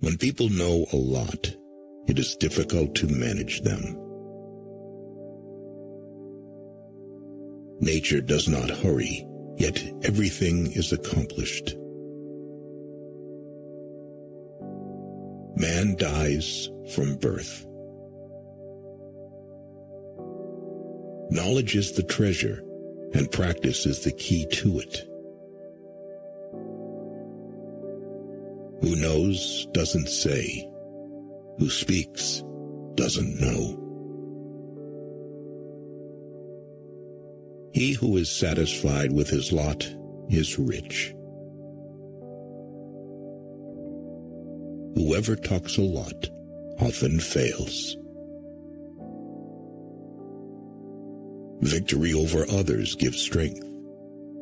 When people know a lot, it is difficult to manage them. Nature does not hurry, yet everything is accomplished. Man dies from birth. Knowledge is the treasure, and practice is the key to it. Who knows doesn't say. Who speaks doesn't know. He who is satisfied with his lot is rich. Whoever talks a lot often fails. Victory over others gives strength.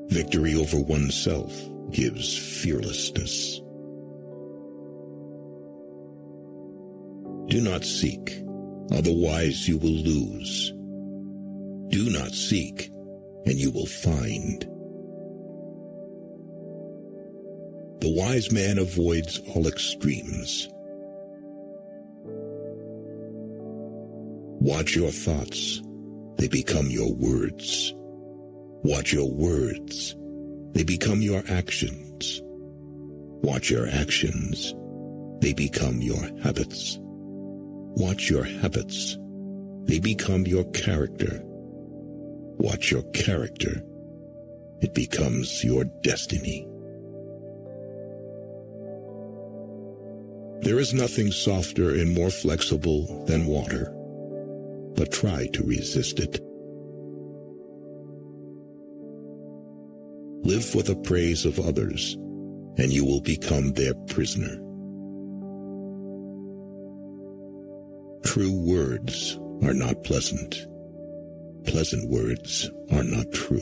Victory over oneself gives fearlessness. Do not seek, otherwise you will lose. Do not seek, and you will find. The wise man avoids all extremes. Watch your thoughts they become your words. Watch your words. They become your actions. Watch your actions. They become your habits. Watch your habits. They become your character. Watch your character. It becomes your destiny. There is nothing softer and more flexible than water but try to resist it. Live for the praise of others, and you will become their prisoner. True words are not pleasant. Pleasant words are not true.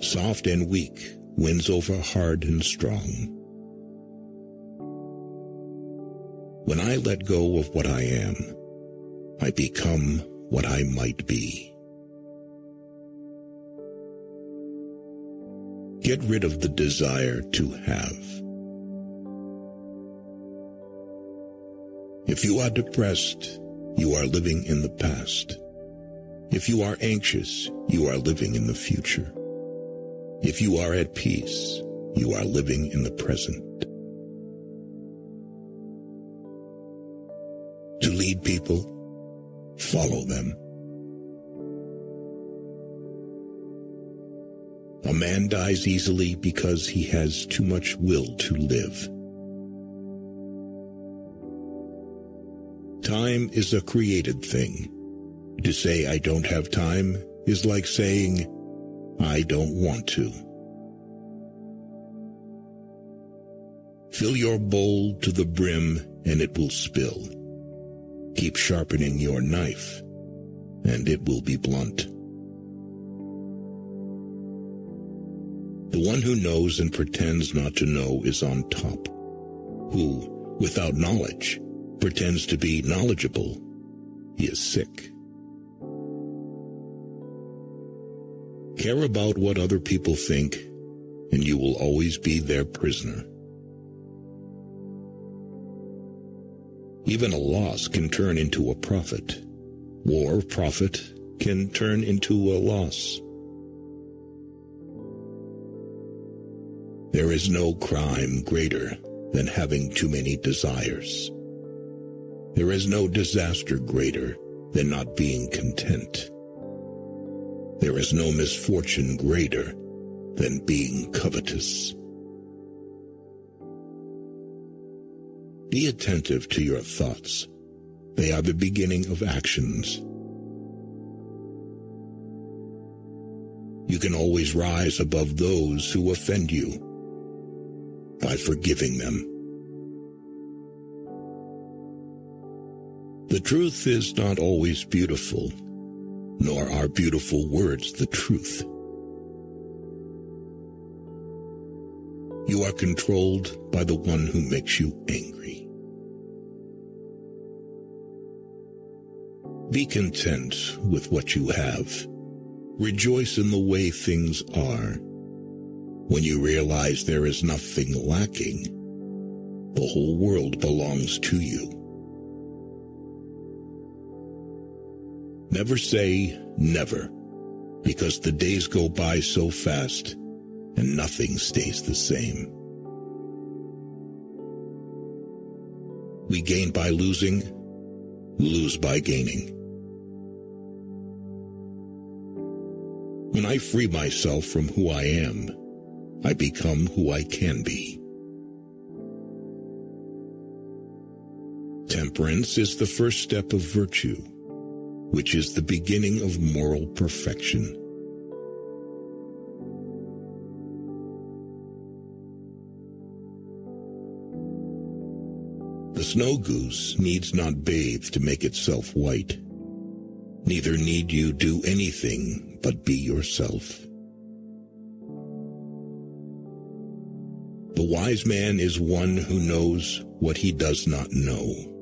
Soft and weak wins over hard and strong. When I let go of what I am, I become what I might be. Get rid of the desire to have. If you are depressed, you are living in the past. If you are anxious, you are living in the future. If you are at peace, you are living in the present. to lead people, follow them. A man dies easily because he has too much will to live. Time is a created thing. To say I don't have time is like saying I don't want to. Fill your bowl to the brim and it will spill. Keep sharpening your knife, and it will be blunt. The one who knows and pretends not to know is on top. Who, without knowledge, pretends to be knowledgeable, he is sick. Care about what other people think, and you will always be their prisoner. Even a loss can turn into a profit, War profit can turn into a loss. There is no crime greater than having too many desires. There is no disaster greater than not being content. There is no misfortune greater than being covetous. Be attentive to your thoughts. They are the beginning of actions. You can always rise above those who offend you by forgiving them. The truth is not always beautiful, nor are beautiful words the truth. You are controlled by the one who makes you angry. Be content with what you have. Rejoice in the way things are. When you realize there is nothing lacking, the whole world belongs to you. Never say never, because the days go by so fast and nothing stays the same. We gain by losing, lose by gaining. When I free myself from who I am, I become who I can be. Temperance is the first step of virtue, which is the beginning of moral perfection. The snow goose needs not bathe to make itself white. Neither need you do anything but be yourself. The wise man is one who knows what he does not know.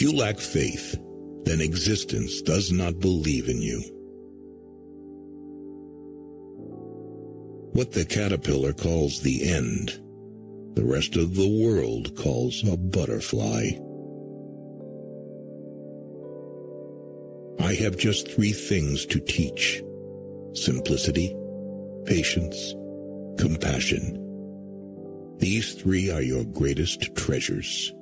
If you lack faith, then existence does not believe in you. What the caterpillar calls the end, the rest of the world calls a butterfly. I have just three things to teach. Simplicity, patience, compassion. These three are your greatest treasures.